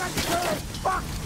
Fuck!